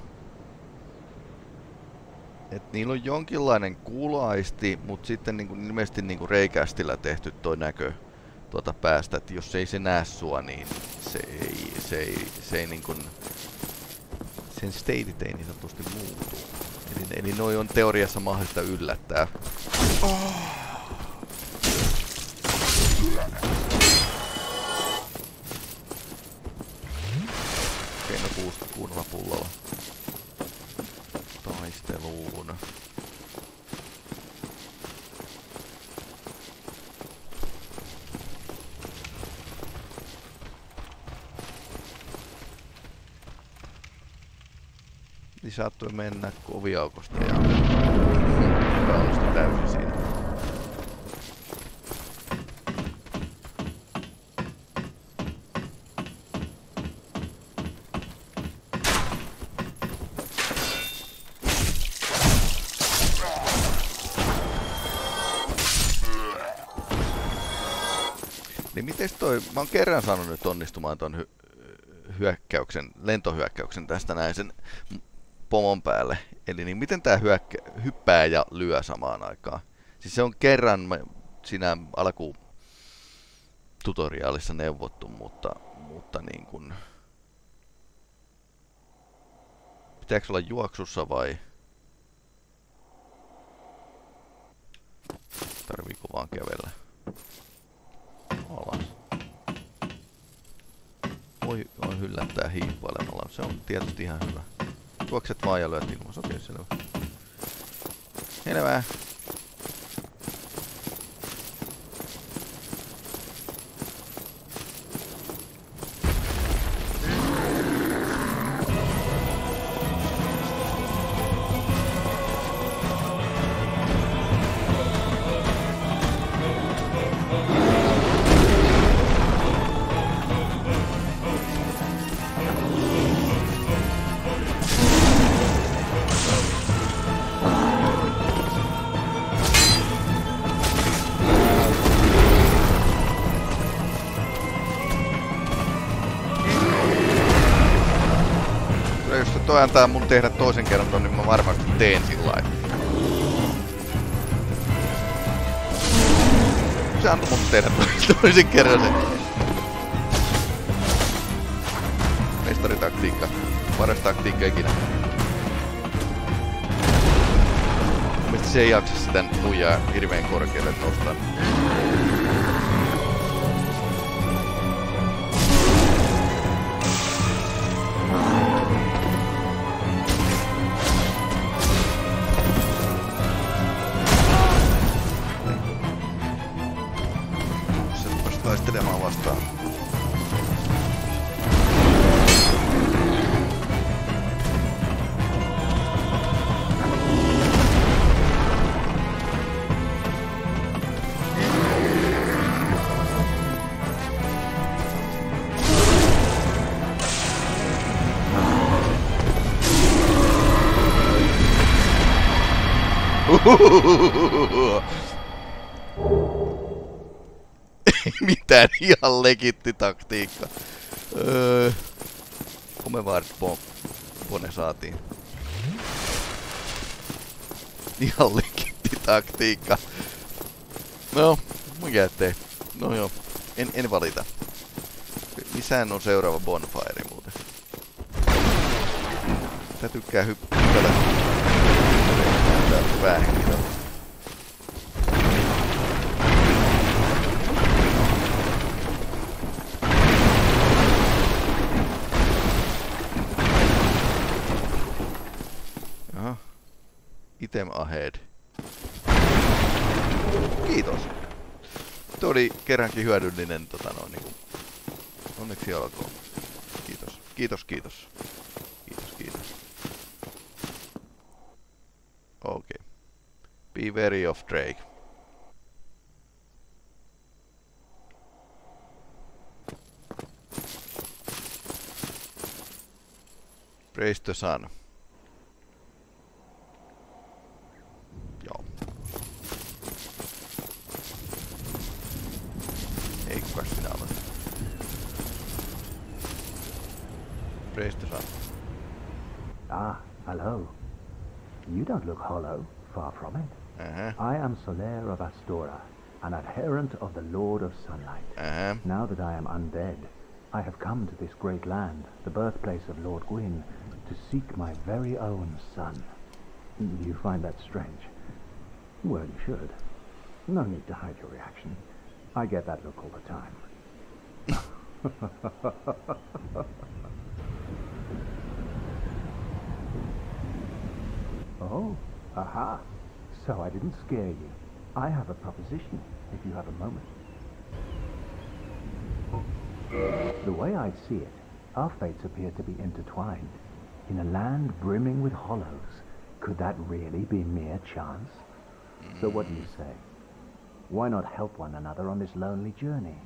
Et niillä on jonkinlainen kuuloaisti, mut sitten niinku ilmeisesti niinku reikästillä tehty toi näkö tuota päästä, että jos ei se näe sua, niin se ei, se ei, se ei niinku... Sen stateit ei niin sanotusti muutu. Eli, eli noi on teoriassa mahdollista yllättää. Keino kuusta kuunnella pullolla. Taisteluun. Saattoi mennä koviaukosta ja... epäonnistui täysin siinä. Niin toi, mä oon kerran saanut nyt onnistumaan ton hy- hyökkäyksen, lentohyökkäyksen tästä näin sen pomon päälle. Eli niin miten tää hyökkä, hyppää ja lyö samaan aikaan? Siis se on kerran me, siinä alku tutoriaalissa neuvottu, mutta, mutta niin kun... Pitääkö olla juoksussa vai... Tarviiko vaan kävellä? Alas. Voi, voi hyllättää hiipailemalla. Se on tietysti ihan hyvä. Juokset vaan ja lyöt ilmassa. Okei, selvä. Selvä. Se toi antaa mun tehdä toisen kerran ton, niin mä varmasti teen sillä lailla. Se antoi mun tehdä to- [laughs] toisen kerran sen. Mestaritaktiikka. Paras taktiikka ikinä. Mielestäni se ei jaksa sitä nuijaa hirveen korkealle nostaa. Ei mitään ihan legitti taktiikka. Öö, Homevard Bone saatiin. Ihan legitti taktiikka. No, mikä ettei. No joo, en, en valita. Missähän on seuraava bonfire muuten? Tää tykkää päähenkilöllä. Aha. Item ahead. Kiitos. Tuo oli kerrankin hyödyllinen tota noin niinku. Onneksi olkoon. Kiitos. Kiitos, kiitos. Kiitos, kiitos. Okay. Be wary of Drake. Praise the sun. The sun. Ah, hello. You don't look hollow, far from it. Uh-huh. I am Solaire of Astora, an adherent of the Lord of Sunlight. Uh-huh. Now that I am undead, I have come to this great land, the birthplace of Lord Gwyn, to seek my very own son. You find that strange? Well, you should. No need to hide your reaction. I get that look all the time. [laughs] Oh, aha. So I didn't scare you. I have a proposition, if you have a moment. The way I see it, our fates appear to be intertwined. In a land brimming with hollows, could that really be mere chance? So what do you say? Why not help one another on this lonely journey?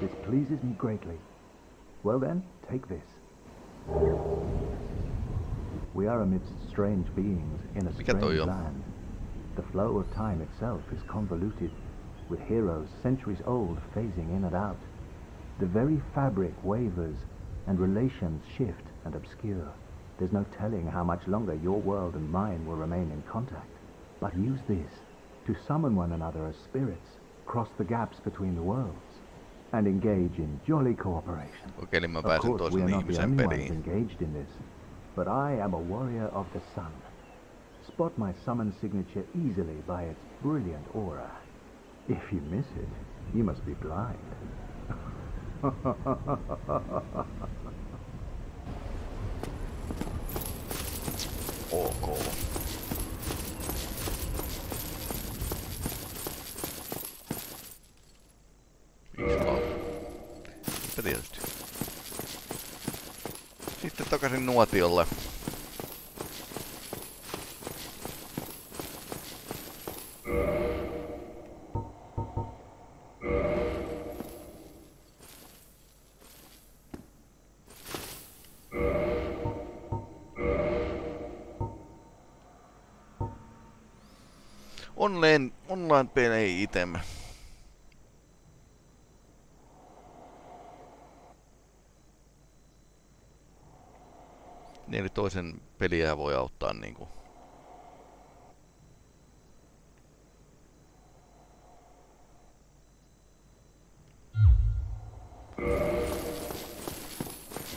This pleases me greatly. Well then, take this. We are amidst strange beings in a strange land. The flow of time itself is convoluted, with heroes centuries old phasing in and out. The very fabric wavers, and relations shift and obscure. There's no telling how much longer your world and mine will remain in contact. But use this to summon one another as spirits, cross the gaps between the worlds, and engage in jolly cooperation. Mä Of course, we are not the only ones engaged in this, but I am a warrior of the sun. Spot my summon signature easily by its brilliant aura. If you miss it, you must be blind. Ok. Yksi vaan. Sitten takaisin nuotiolle. Online, online pelei item. Niin eli toisen peliä voi auttaa niinku.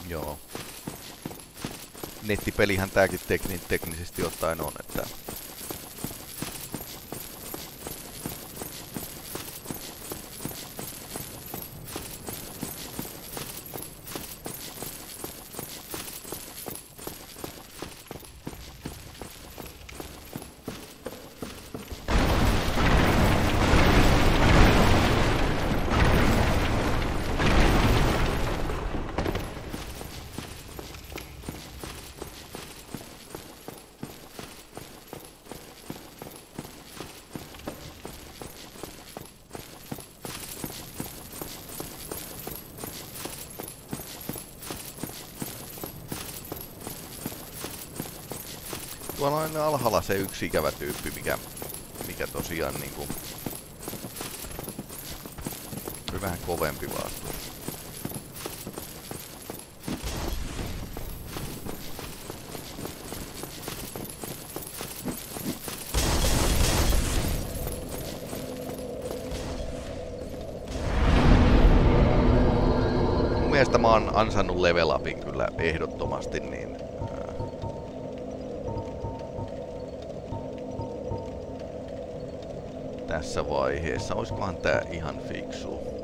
Joo. Nettipelihän tääkin tekni, teknisesti ottaen on, että Tuolla on aina alhaalla se yksi ikävä tyyppi, mikä, mikä tosiaan niinku... Oli vähän kovempi vastus. Mun mielestä mä oon ansainnut level upin kyllä ehdottomasti, niin tässä vaiheessa. Olisikohan tää ihan fiksu?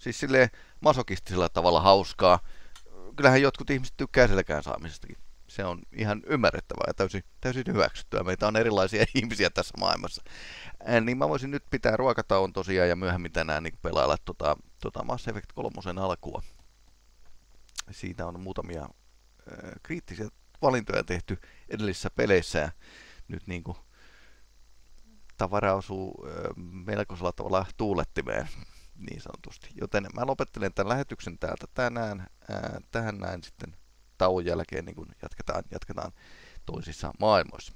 Siis, silleen masokistisella tavalla hauskaa. Kyllähän jotkut ihmiset tykkää selkään saamisestakin. Se on ihan ymmärrettävää ja täysin, täysin hyväksyttyä. Meitä on erilaisia [laughs] ihmisiä tässä maailmassa. Ää, niin mä voisin nyt pitää ruokatauon tosiaan ja myöhemmin tänään niin pelailla tota, tota Mass Effect 3 alkua. Siitä on muutamia ää, kriittisiä valintoja tehty edellisissä peleissä ja nyt niin kuin tavara osuu ö, melkoisella tavalla tuulettimeen niin sanotusti. Joten mä lopettelen tämän lähetyksen täältä tänään. Ää, tähän näin sitten tauon jälkeen niin kun jatketaan, jatketaan toisissa maailmoissa.